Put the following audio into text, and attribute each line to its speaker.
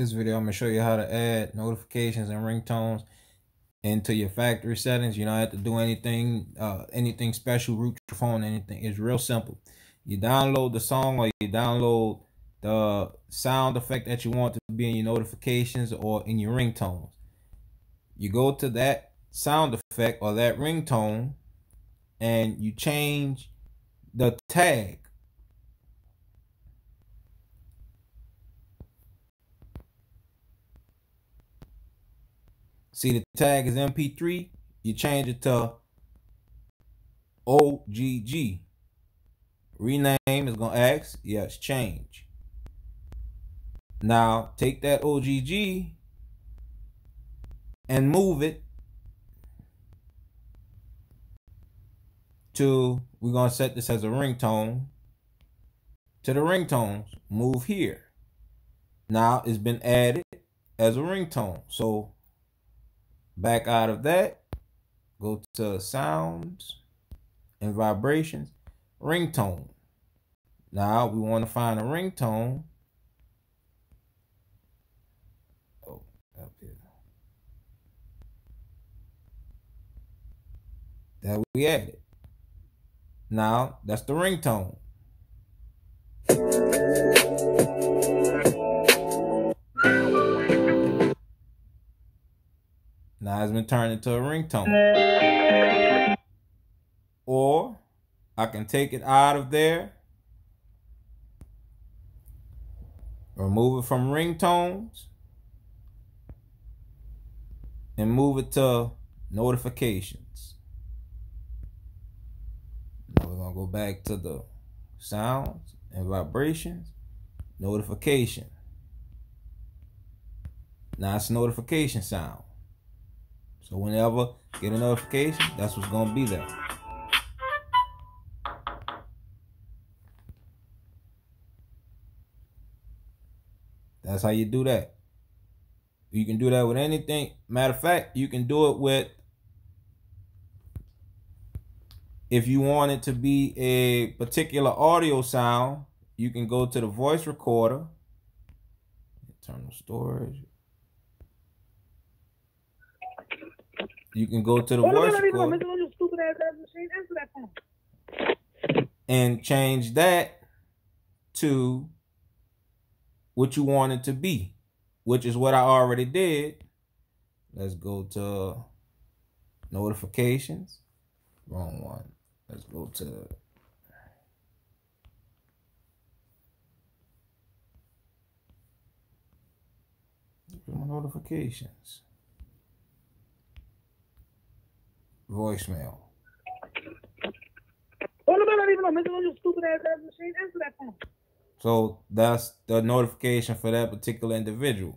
Speaker 1: This video, I'm going to show you how to add notifications and ringtones into your factory settings. You don't have to do anything, uh, anything special, root your phone, anything. It's real simple. You download the song or you download the sound effect that you want to be in your notifications or in your ringtones. You go to that sound effect or that ringtone and you change the tag See the tag is MP3. You change it to OGG. Rename is going to ask. Yes, change. Now take that OGG and move it to, we're going to set this as a ringtone. To the ringtones, move here. Now it's been added as a ringtone. So Back out of that, go to sounds and vibrations, ringtone. Now we want to find a ringtone. Oh, up here. That we added. Now that's the ringtone. Now it's been turned into a ringtone. Or I can take it out of there. Remove it from ringtones. And move it to notifications. Now we're going to go back to the sounds and vibrations. Notification. Now it's notification sound. So whenever get a notification, that's what's gonna be there. That's how you do that. You can do that with anything. Matter of fact, you can do it with if you want it to be a particular audio sound, you can go to the voice recorder, internal storage, You can go to the voice recorder and change that to what you want it to be, which is what I already did. Let's go to notifications. Wrong one. Let's go to notifications. Voicemail. So that's the notification for that particular individual.